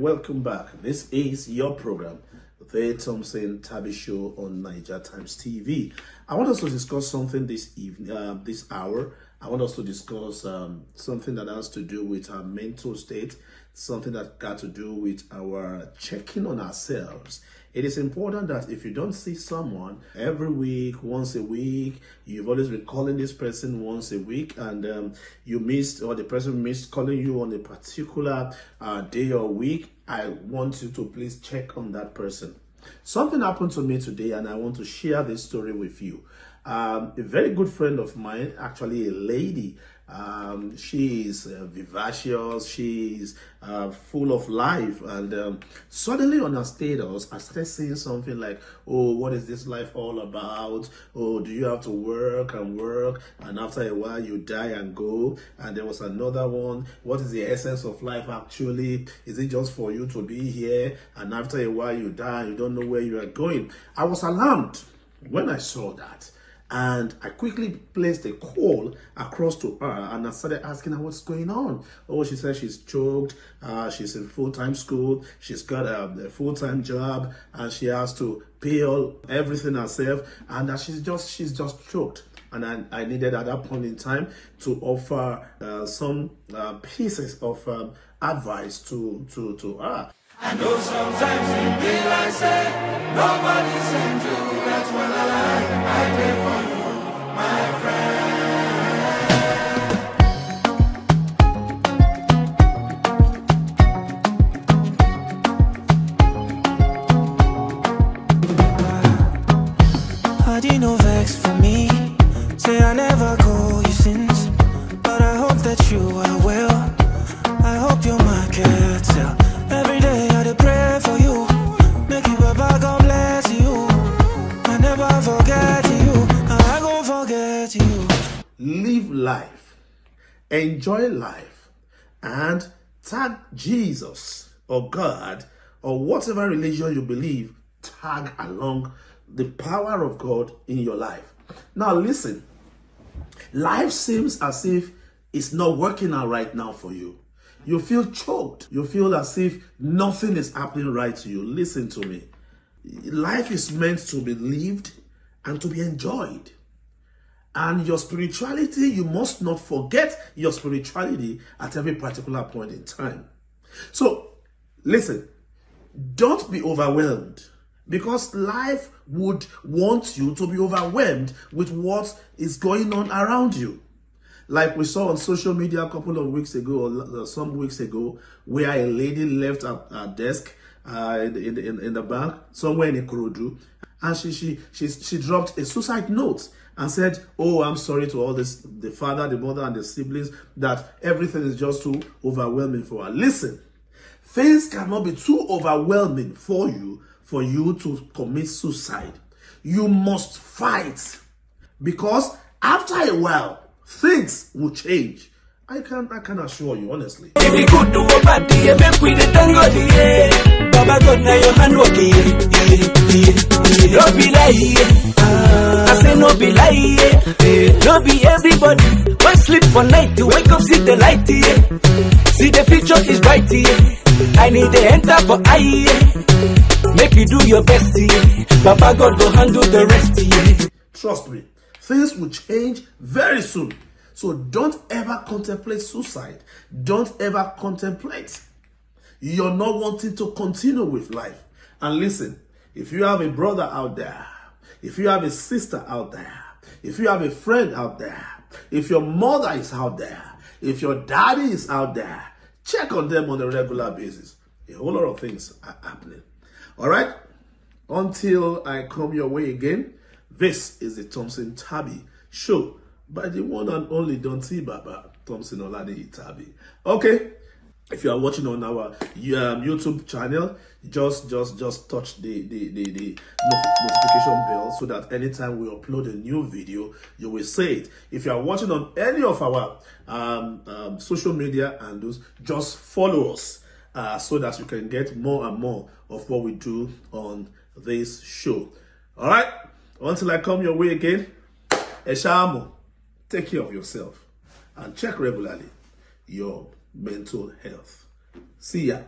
welcome back. This is your program, The Thompson Tabby Show on Naija Times TV. I want us to discuss something this evening, uh, this hour. I want us to discuss um, something that has to do with our mental state, something that got to do with our checking on ourselves. It is important that if you don't see someone every week, once a week, you've always been calling this person once a week, and um, you missed or the person missed calling you on a particular uh, day or week, I want you to please check on that person. Something happened to me today, and I want to share this story with you. Um, a very good friend of mine, actually a lady, um, she is uh, vivacious, she's uh, full of life, and um, suddenly on her status, I started seeing something like, "Oh, what is this life all about? Oh, do you have to work and work, and after a while you die and go?" And there was another one, "What is the essence of life actually? Is it just for you to be here, and after a while you die, you don't know where you are going?" I was alarmed when I saw that. And I quickly placed a call across to her and I started asking her what's going on. Oh, she said she's choked, uh, she's in full-time school, she's got a, a full-time job and she has to pay all everything herself and that she's just she's just choked. And I, I needed at that point in time to offer uh, some uh, pieces of um, advice to, to, to her. I know sometimes it be like say nobody send you. That's when I lie. I pray for you, my friend. Did no vex for me. Say I never call you since, but I hope that you are well. I hope you're my caretaker. Live life, enjoy life, and tag Jesus or God or whatever religion you believe, tag along the power of God in your life. Now, listen, life seems as if it's not working out right now for you. You feel choked. You feel as if nothing is happening right to you. Listen to me. Life is meant to be lived and to be enjoyed. And your spirituality, you must not forget your spirituality at every particular point in time. So, listen, don't be overwhelmed because life would want you to be overwhelmed with what is going on around you. Like we saw on social media a couple of weeks ago, or some weeks ago, where a lady left her, her desk uh, in, the, in, in the bank somewhere in Ikorodu, and she, she she she dropped a suicide note and said, "Oh, I'm sorry to all this, the father, the mother, and the siblings that everything is just too overwhelming for her." Listen, things cannot be too overwhelming for you for you to commit suicide. You must fight because after a while, things will change. I can I can assure you honestly. Baba God now your hand. No be lie. I say no be lie. No be everybody. When sleep for night, you wake up see the light, yeah. See the future is bright, yeah. I need to enter for eye, yeah. Make you do your best, yeah. Baba God go handle the rest, yeah. Trust me, things will change very soon. So don't ever contemplate suicide. Don't ever contemplate. You're not wanting to continue with life. And listen, if you have a brother out there, if you have a sister out there, if you have a friend out there, if your mother is out there, if your daddy is out there, check on them on a regular basis. A whole lot of things are happening. All right? Until I come your way again, this is the Thompson Tabby show by the one and only Don T Baba, Thompson Olade Itabi. Okay, if you are watching on our um, YouTube channel, just just just touch the the the, the not- notification bell so that anytime we upload a new video, you will see it. If you are watching on any of our um, um, social media handles, just follow us uh, so that you can get more and more of what we do on this show. All right. Until I come your way again, Eshamo, take care of yourself and check regularly your mental health. See ya.